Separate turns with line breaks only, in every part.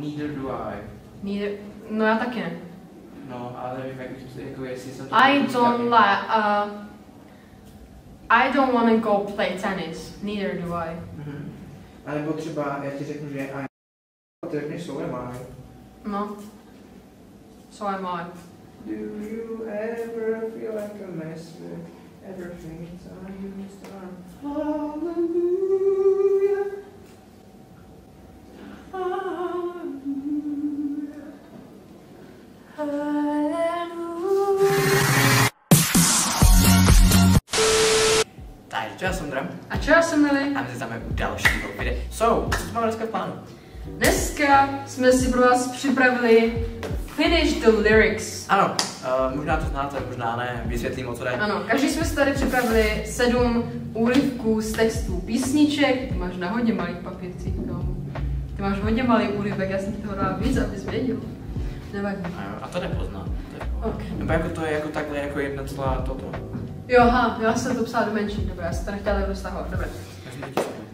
Neither do I.
Neither, no já taky ne.
No, ale nevím, jak jako jestli to...
I don't like, uh, I don't want to go play tennis. Neither do I.
Mhm. A nebo třeba, já ti řeknu, že I... Ty řekneš so am I.
No. So am I.
Do you ever feel like a mess with everything inside you
připravili Finish the Lyrics.
Ano, uh, možná to znáte, možná ne, vysvětlím o co jde.
Ano, každý jsme si tady připravili sedm úryvků z textů písniček. Ty máš na hodně malý papírcích, no. Ty máš hodně malý úryvek, já jsem ti toho dala víc, abys věděl. Nevadí.
A, jo, a to nepozná. To je v pohodě.
Ok.
Nebo jako to je jako takhle, jako jedna celá toto.
Jo, aha, já jsem to psala do menší, dobré, já jsem to nechtěla takhle stahovat, dobré.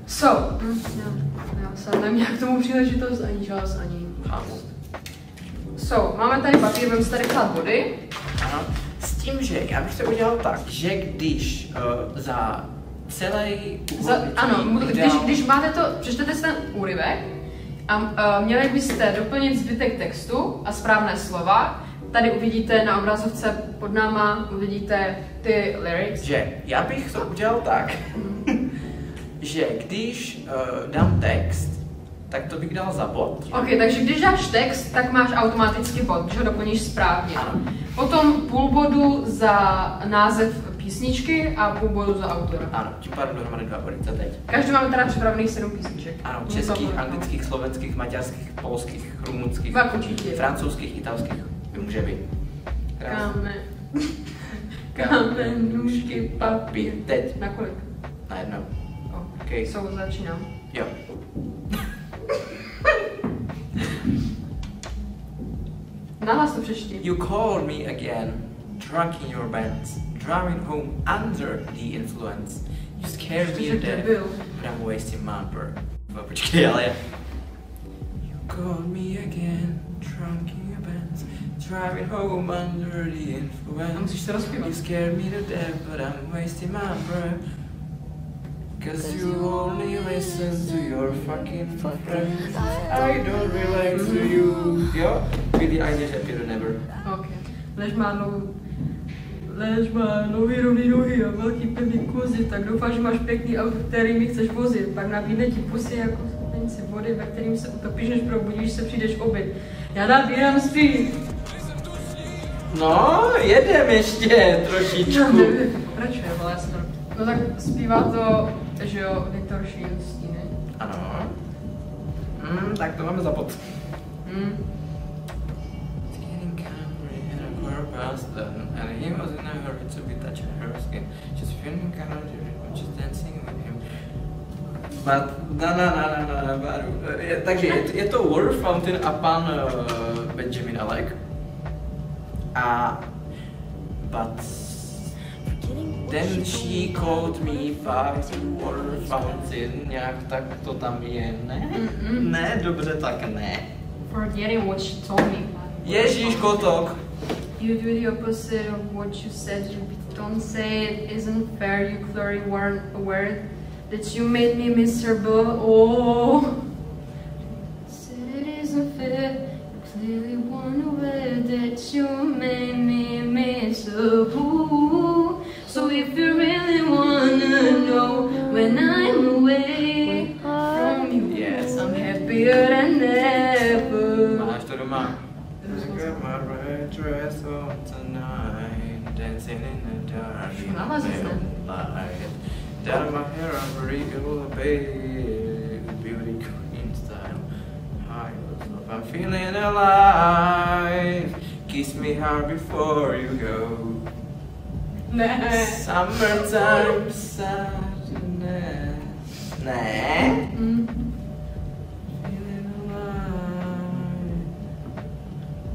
So, já, já jsem neměla k tomu příležitost, ani čas, ani...
Chápu.
So, máme tady papír, budeme si tady psát body.
Ano. S tím, že já bych to udělal tak, že když uh, za celý
Za, ano, když, když máte to, přečtete si ten úryvek a uh, měli byste doplnit zbytek textu a správné slova. Tady uvidíte na obrazovce pod náma, uvidíte ty lyrics.
Že já bych to udělal tak, že když uh, dám text, tak to bych dal za bod.
Ok, takže když dáš text, tak máš automaticky bod, když ho doplníš správně.
Ano.
Potom půl bodu za název písničky a půl bodu za autora.
Ano, tím pádem dohromady dva body. Co teď?
Každý máme teda připravených sedm písniček.
Ano, českých, anglických, slovenských, maďarských, polských, rumunských, francouzských, italských. Může být. Krásný.
Kamen. Kamen, nůžky, papír.
Teď.
Na kolik?
Na jedno.
Oh.
OK.
So, začínám.
Jo.
Nahlas to přečti.
You call me again, drunk in your Benz, driving home under the influence. You scare me to death, but I'm wasting my breath. Počkej, ale... You call me again, drunk in your Benz, driving home under the influence.
musíš to rozpívat.
You scared me to death, but I'm wasting my breath. Cause you only listen to your fucking friends. I don't relate to you. Jo? Billy Eilish Happier Than Ever.
Ok. Lež má nohu. Lež má nohy, rovný nohy a velký pevný kozy, tak doufám, že máš pěkný auto, který mi chceš vozit. Pak nabídne ti pusy jako stupenici vody, ve kterým se utopíš, než probudíš se, přijdeš oběd. Já nabírám speed.
No, jedem ještě
No,
trošičku.
nevím, pokračuje, ale já jsem to... No tak zpívá to, že jo, Viktor Šínský, ne?
Ano. Hmm, tak to máme za bod.
Hmm.
And he was in a hurry to be touching her skin. Just feeling kind of when she's dancing with him. But, na, na, na, na, na, baru. Je, takže je, je to War Fountain a pan uh, Benjamin Alec. A, but then she called me back to War Fountain, nějak tak to tam je, ne?
Mm-mm.
Ne, dobře, tak ne.
Forgetting what she told me.
Ježíš Kotok.
You do the opposite of what you said. You don't say it isn't fair. You clearly weren't aware that you made me miserable. Oh. Said it isn't fair. You clearly weren't aware that you made me miserable. When I'm away from you,
Yes.
I'm happier than ever.
Máš to doma. Got my red dress on tonight, dancing in the dark. in
Mama
the
says that.
moonlight. Down my hair, I'm regal, baby, beauty queen style. I love, I'm feeling alive. Kiss me hard before you go.
Ne.
Summertime sadness. Ne?
Mm.
Feeling alive.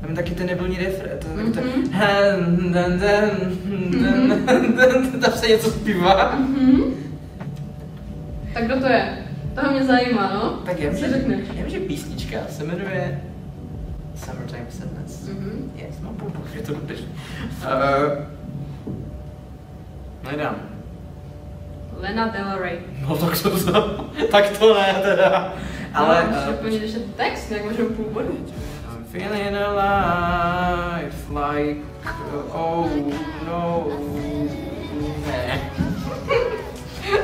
Tam taky ten nebyl refrén, to taky ten tam se něco zpívá.
Mhm. Tak kdo to je? To mě zajímá, no?
Tak já vím, že, já vím, že písnička se jmenuje Summertime Sadness.
Mhm.
Yes, mám půl, že to budeš. Uh, nedám.
Lena Del Rey.
No tak to, tak to ne teda. Ale...
no,
eh,
uh, plně ještě text, jak můžeme půl bodu.
I'm feeling alive like oh no ne.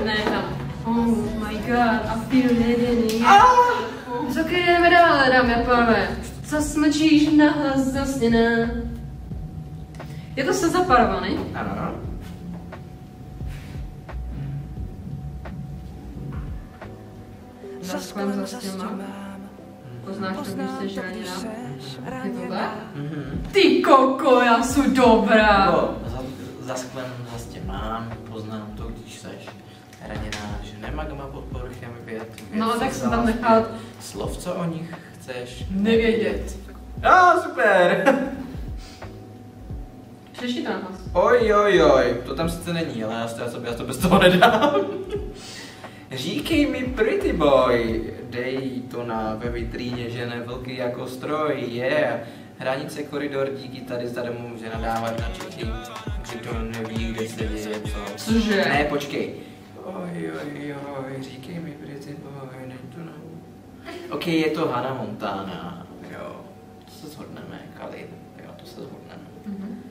Ne, tam. Oh my god, I feel it in the
Ah!
Co jdeme dále, dámy a pánové? Co smlčíš na hlas zasněná? Je to se zaparovaný?
Ano.
Zasklem za stěma. Poznáš to, když jsi žraněná? Je to tak?
Mhm.
Ty koko, já jsem dobrá.
No, za, za sklem tě mám, poznám to, když seš raněná, že nemagma pod povrchem věd.
No, tak
se
jsem tam nechal-.
Slov, co o nich chceš
Nevědět.
A super!
Slyší to na hlas?
Oj, oj, oj, to tam sice není, ale já, to- já, to, já to bez toho nedám. Říkej mi, pretty boy, dej to na ve vitríně, že ne velký jako stroj, yeah. Hranice koridor díky tady zadarmo může nadávat na Čechy, kdo neví, kde se děje co.
Cože?
Ne, počkej. Oj, oj, oj, říkej mi, pretty boy, dej to na... Ok, je to Hannah Montana, jo. To se shodneme, Kali, jo, to se shodneme.
Mhm.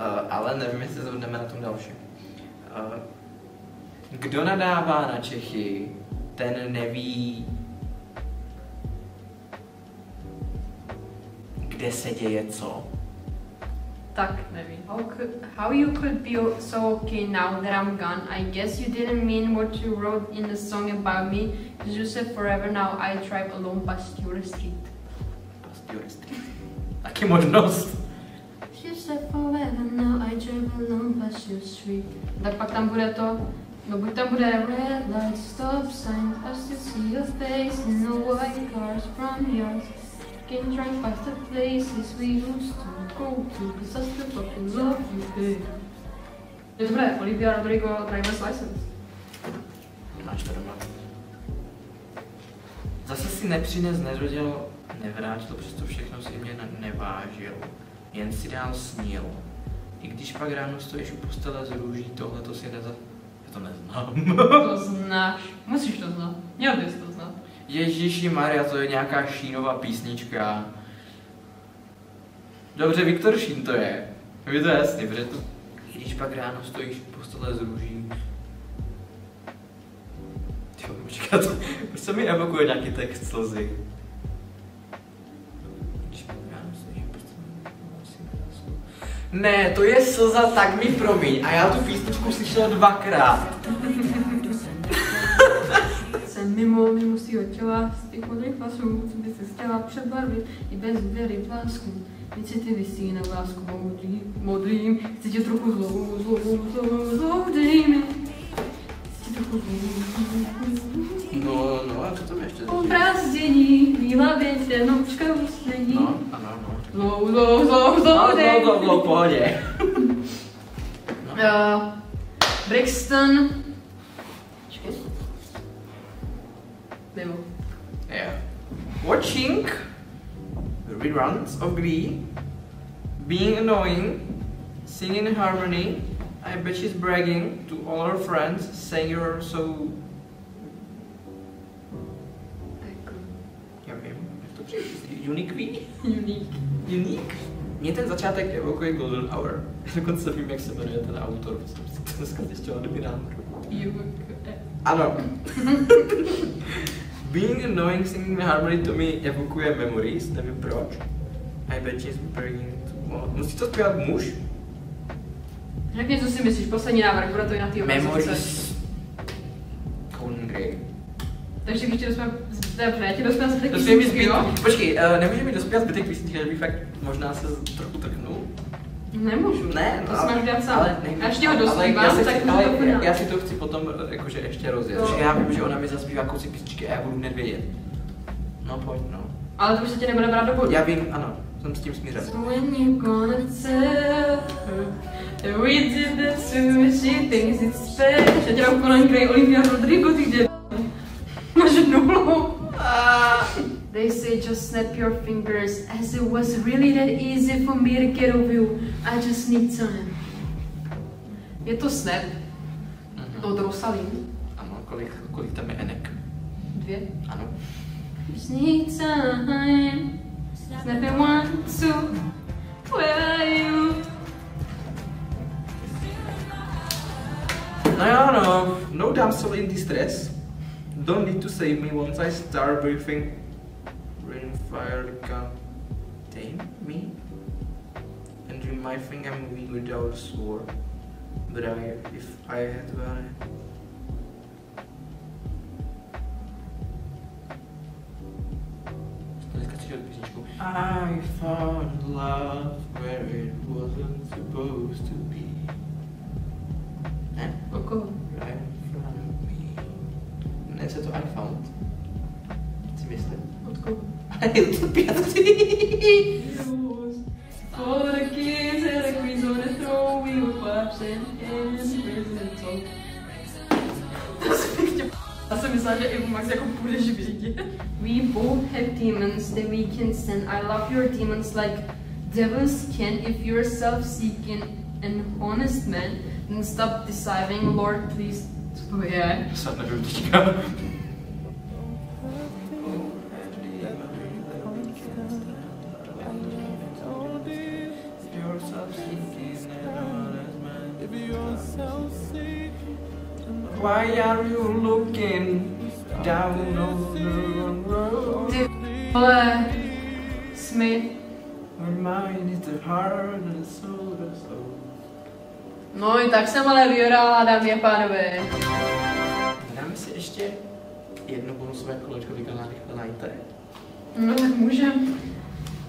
Uh, ale nevím, jestli se shodneme na tom dalším. Uh, kdo nadává na Čechy, ten neví, kde se děje co.
Tak nevím. How, could, how you could be so okay now that I'm gone? I guess you didn't mean what you wrote in the song about me. You said forever now I drive alone past your street.
Prostě Taky možnost.
You said forever now I drive alone past your street. Tak pak tam bude to, no buď tam red light, stop sign, I still see your face in the white cars from yours. Can drive past the places we used to go to, cause I still fucking love you, babe. To dobré, Olivia Rodrigo, driver's license.
Máš to doma. Zase si nepřines, nezrodil, nevrátil, přesto všechno si mě ne- nevážil. Jen si dál snil. I když pak ráno stojíš u postele z růží, tohle to si neza... Já to neznám.
To znáš, musíš to znát, měl bys to znát.
Ježíši Maria, to je nějaká šínová písnička. Dobře, Viktor Šín to je. Je to jasný, protože to... I když pak ráno stojíš u postele z růží. Jo, počkat, už se mi evokuje nějaký text slzy. Ne, to je slza, tak mi promiň. A já tu písničku slyšel dvakrát.
Jsem mimo, mimo svýho těla, z těch modrých vlasů, by se chtěla přebarvit, i bez věry v lásku. Více ty vysí na vlásku modrý, modrým, chci tě trochu zlou, zlou, zlou, zlou, dej mi. Chci trochu zlou,
No, no, a co tam ještě?
O brázdění, v hlavě tenoučka usnění.
No, ano, no.
Zlou, zlou, zlou, zlou,
No,
dej
no, no, no, v pohodě.
Uh, Brixton. Počkej. Mimo.
Yeah. Watching reruns of Glee, being annoying, singing in harmony. I bet she's bragging to all her friends, saying you're so. Unique?
Unique.
Unique? Mě ten začátek evokuje Golden Hour. Dokonce vím, jak se jmenuje ten autor. Jsem si to dneska zjistil, kdyby náhodou. Ano. Being annoying singing in harmony to mi evokuje memories, nevím proč. I bet she's bragging to... Musí to zpívat muž?
Řekni, co si myslíš, poslední návrh, bude to i na té obrazovce.
Memories. Conan Gray.
Takže když dospěl, dobře, já ti dospěl zbytek
To si mi? Počkej, uh, nemůže mi dospět zbytek písničky, že bych fakt možná se trochu trknul.
Nemůžu.
Ne,
to
no,
si máš dělat sám.
ale ne,
Až ti ho
ale
dospívám,
já si
tak
chci- ale
to
já, já si to chci potom eh, jakože ještě rozjet.
Jo.
Protože já vím, že ona mi zaspívá kousek písničky a já budu hned vědět. No pojď, no.
Ale to už se tě nebude brát do bodu.
Já vím, ano, jsem s tím smířen.
So when you gonna tell her we did this too, she thinks it's special. Já tě dám Conan Gray, Olivia Rodrigo, ty jde. They say just snap your fingers, as it was really that easy for me to get over you. I just need time. Je to snap
Mhm.
od Rosalind.
Ano, kolik, kolik tam je enek?
Dvě.
Ano.
Just need time. Snap it one, two. Where are you?
No jo, no. No damsel in distress. Don't need to save me once I start breathing. Rain fire can't tame me. And you might think I'm weak without a sword. But I, if I had one. I found love where it wasn't supposed to be.
Že Ivo Max jako půjdeš. We both have demons that we can stand. I love your demons like devils can. If you're self-seeking and honest man, then stop deceiving. Lord, please. Co to je?
Co nevím teďka. Why are you looking
Ty vole. No i tak jsem ale vyhrala, dámy a pánové.
Dáme si ještě jedno bonusové kolečko Vigala Lighter.
No tak můžem.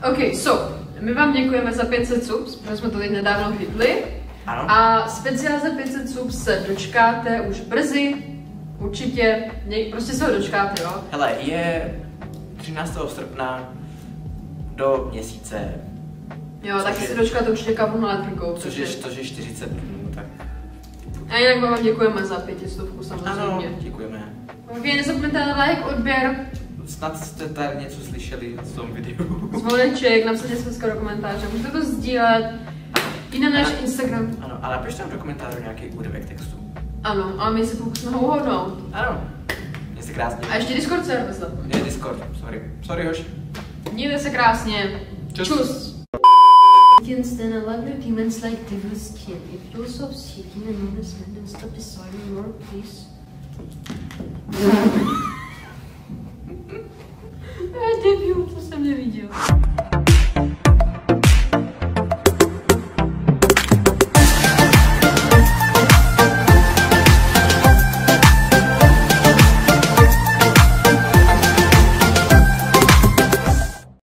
OK, so, my vám děkujeme za 500 subs, protože jsme to teď nedávno chytli.
Ano.
A speciál za 500 subs se dočkáte už brzy. Určitě, něj, prostě se ho dočkáte, jo.
Hele, je 13. srpna do měsíce,
Jo,
Což
taky
je-
se dočkáte určitě kapu na elektrikou.
což je, což je 40 dnů, tak
A jinak vám děkujeme za pětistovku
ano,
samozřejmě.
děkujeme.
OK, nezapomeňte na like, odběr,
Snad jste tady něco slyšeli v tom videu.
zvoneček, napsaňte se do komentáře, můžete to sdílet. I na náš Instagram.
Ano, a napište nám do komentářů nějaký úryvek textu.
Ano, a my se pokusíme ho uhodnout.
Ano. Mějte se krásně.
A ještě Discord server zapomněl.
Je Discord, sorry. Sorry, hoš.
Mějte se krásně.
Čus.
Čus. Can stand I love your demons like devils can. If you're so seeking and then stop deciding your please.